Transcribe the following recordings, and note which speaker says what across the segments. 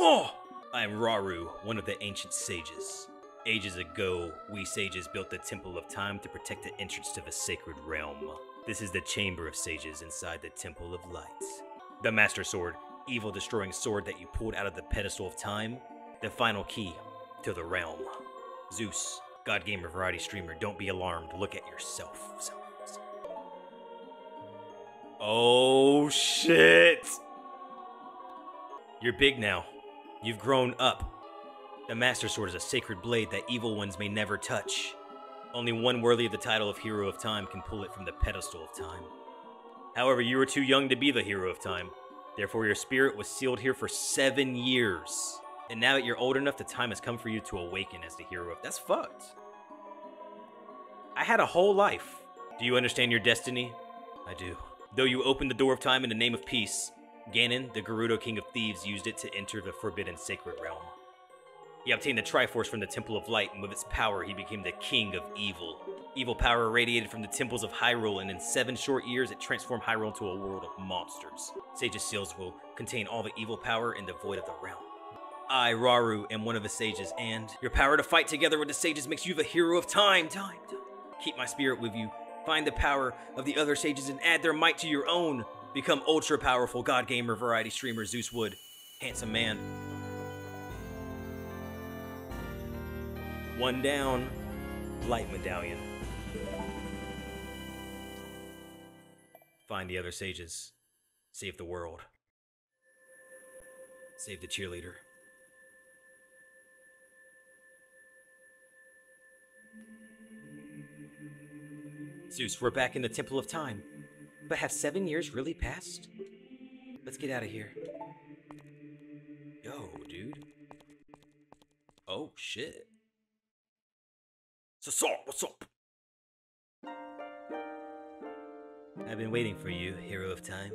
Speaker 1: Oh! I am Rauru, one of the ancient sages. Ages ago, we sages built the Temple of Time to protect the entrance to the sacred realm. This is the Chamber of Sages inside the Temple of Light. The Master Sword, evil destroying sword that you pulled out of the pedestal of time, the final key to the realm. Zeus, God Gamer Variety Streamer, don't be alarmed. Look at yourself. Oh shit! You're big now. You've grown up. The Master Sword is a sacred blade that evil ones may never touch. Only one worthy of the title of Hero of Time can pull it from the pedestal of time. However, you were too young to be the Hero of Time. Therefore, your spirit was sealed here for seven years. And now that you're old enough, the time has come for you to awaken as the hero of. That's fucked. I had a whole life. Do you understand your destiny? I do. Though you opened the door of time in the name of peace, Ganon, the Gerudo King of Thieves, used it to enter the forbidden sacred realm. He obtained the Triforce from the Temple of Light, and with its power, he became the King of Evil. Evil power radiated from the temples of Hyrule, and in seven short years, it transformed Hyrule into a world of monsters. Sage's seals will contain all the evil power in the void of the realm. I, Rauru, am one of the sages, and your power to fight together with the sages makes you the hero of time. Time, time. Keep my spirit with you. Find the power of the other sages and add their might to your own. Become ultra powerful God gamer variety streamer Zeuswood. Handsome man. One down. Light medallion. Find the other sages. Save the world. Save the cheerleader. Zeus, we're back in the Temple of Time. But have seven years really passed? Let's get out of here. Yo, dude. Oh, shit. So, what's up? I've been waiting for you, hero of time.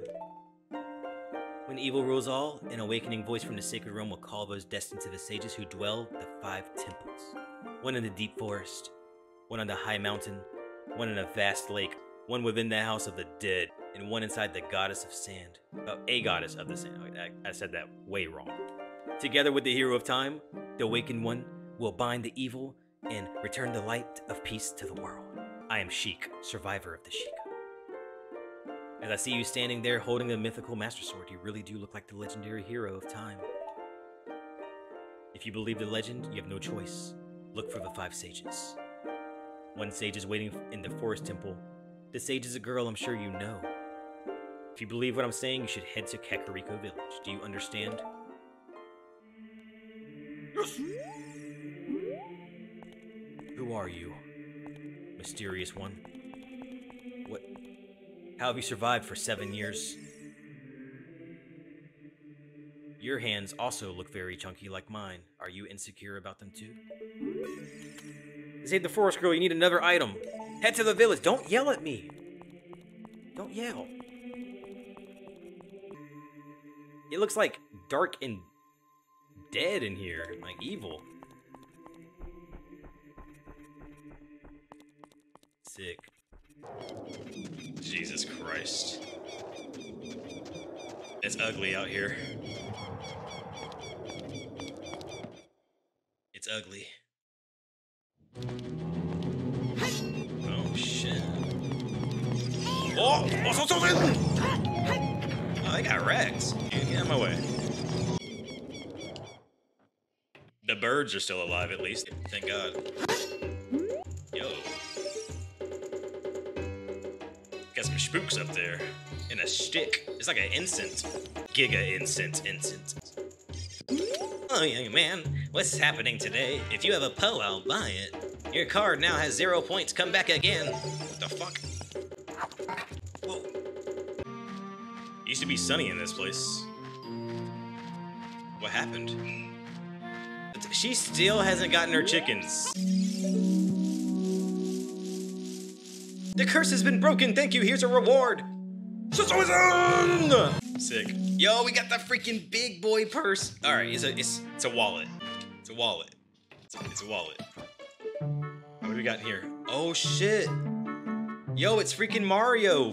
Speaker 1: When evil rules all, an awakening voice from the sacred realm will call those destined to the sages who dwell the five temples. One in the deep forest, one on the high mountain, one in a vast lake, one within the house of the dead, and one inside the goddess of sand. Oh, a goddess of the sand. I, I said that way wrong. Together with the hero of time, the awakened one will bind the evil and return the light of peace to the world. I am Sheik, survivor of the Sheikah. As I see you standing there holding the mythical Master Sword, you really do look like the legendary hero of time. If you believe the legend, you have no choice. Look for the five sages. One sage is waiting in the forest temple. The sage is a girl I'm sure you know. If you believe what I'm saying, you should head to Kakariko Village. Do you understand? Who are you? Mysterious one. What? How have you survived for seven years? Your hands also look very chunky like mine. Are you insecure about them too? Save the forest girl, you need another item. Head to the village. Don't yell at me. Don't yell. It looks like dark and dead in here, like evil. Sick. Jesus Christ. It's ugly out here. It's ugly. The birds are still alive at least. Thank God. Yo. Got some spooks up there. And a stick. It's like an incense. Giga incense incense. Oh, young man, what's happening today? If you have a Poe, I'll buy it. Your card now has zero points. Come back again. What the fuck? Whoa. Used to be sunny in this place. What happened? She still hasn't gotten her chickens. The curse has been broken. Thank you. Here's a reward. Sick. Yo, we got the freaking big boy purse. All right, it's a it's it's a wallet. It's a wallet. It's a, it's a wallet. What do we got here? Oh shit. Yo, it's freaking Mario.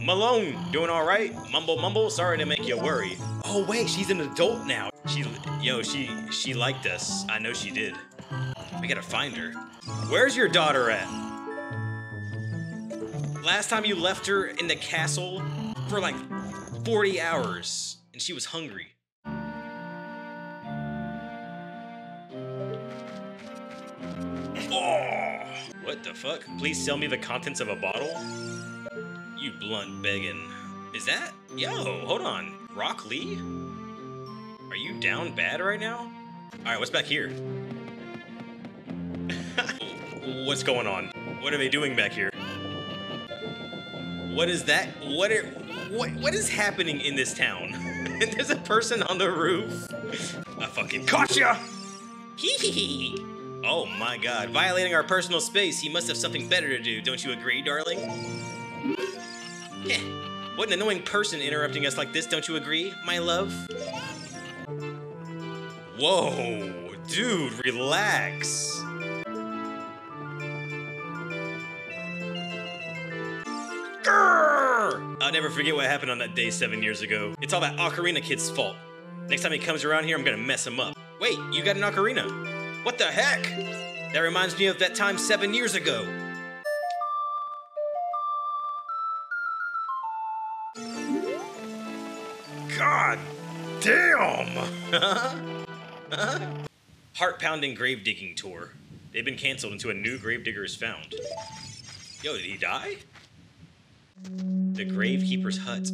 Speaker 1: Malon, doing all right? Mumble, mumble. Sorry to make you worry. Oh wait, she's an adult now. She, yo, she, she liked us. I know she did. We gotta find her. Where's your daughter at? Last time you left her in the castle for like 40 hours, and she was hungry. Oh, what the fuck? Please sell me the contents of a bottle? You blunt begging. Is that? Yo, hold on. Rock Lee? Are you down bad right now? Alright, what's back here? what's going on? What are they doing back here? What is that? What are, what what is happening in this town? There's a person on the roof. I fucking caught ya! Hee hee hee. Oh my god, violating our personal space. He must have something better to do, don't you agree, darling? Heh. What an annoying person interrupting us like this, don't you agree, my love? Whoa, dude, relax. I'll never forget what happened on that day seven years ago. It's all that Ocarina kid's fault. Next time he comes around here, I'm gonna mess him up. Wait, you got an ocarina? What the heck? That reminds me of that time seven years ago. God damn! Heart pounding grave digging tour. They've been canceled until a new grave digger is found. Yo, did he die? The Gravekeeper's Hut.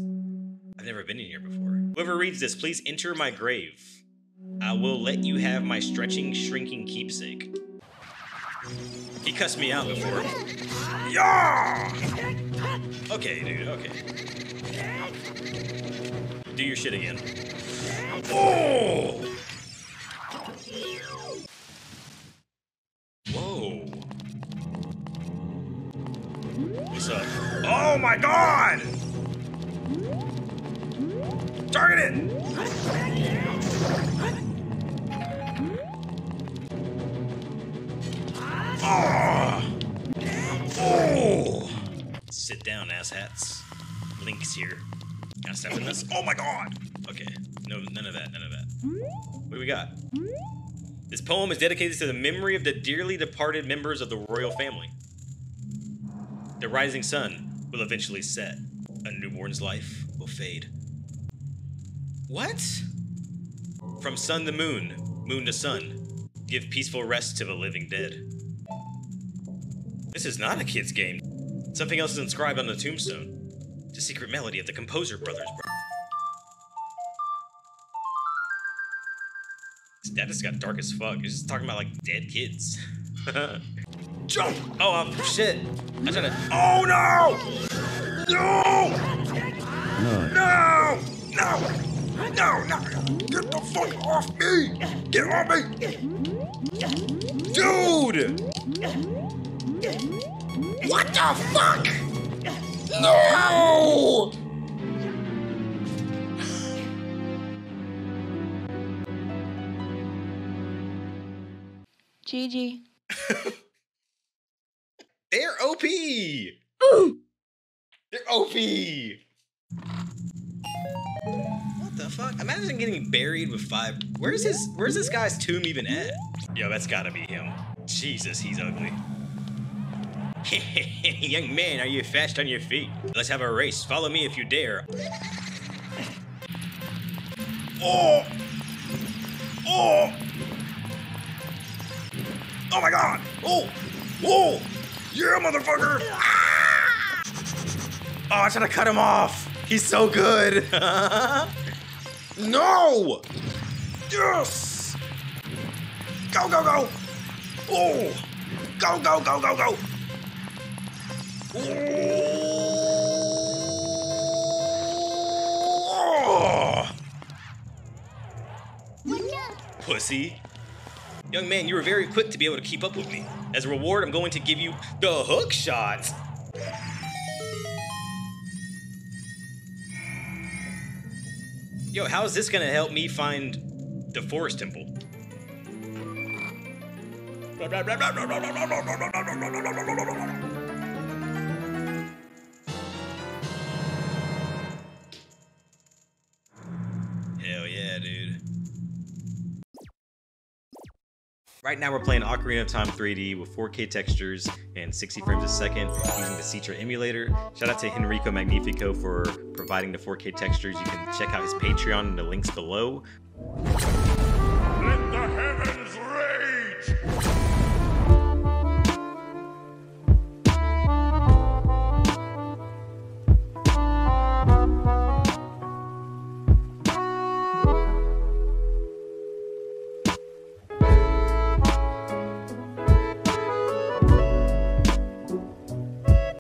Speaker 1: I've never been in here before. Whoever reads this, please enter my grave. I will let you have my stretching, shrinking keepsake. He cussed me out before. Yeah! Okay, dude, okay. Do your shit again. Oh! Whoa. What's up? Oh my god! Target it! Oh! Oh! Sit down, asshats. Link's here. Can I step in this? Oh my god! Okay, no, none of that, none of that. What do we got? This poem is dedicated to the memory of the dearly departed members of the royal family. The rising sun will eventually set. A newborn's life will fade. What? From sun to moon, moon to sun, give peaceful rest to the living dead. This is not a kid's game. Something else is inscribed on the tombstone. The secret melody of the Composer Brothers, dad just got dark as fuck. He's just talking about like dead kids. Jump! Oh, uh, shit. I'm trying to. Oh no! No! No! No! No! No! Get the fuck off me! Get off me! Dude! What the fuck? No!
Speaker 2: GG.
Speaker 1: They're OP! They're OP! What the fuck? Imagine getting buried with five. Where's his? Where's this guy's tomb even at? Yo, that's gotta be him. Jesus, he's ugly. Young man, are you fast on your feet? Let's have a race. Follow me if you dare. Oh! Oh! Oh my god! Oh! Oh! Yeah, motherfucker! Ah! Oh, I should have cut him off! He's so good! no! Yes! Go, go, go! Oh! Go, go, go, go, go! Pussy. Young man, you were very quick to be able to keep up with me. As a reward, I'm going to give you the hook shot. Yo, how is this gonna help me find the forest temple? Hell yeah, dude. Right now we're playing Ocarina of Time 3D with 4K textures and 60 frames a second using the Citra emulator. Shout out to Henriko Magnifico for providing the 4K textures. You can check out his Patreon in the links below.
Speaker 2: Let the heavens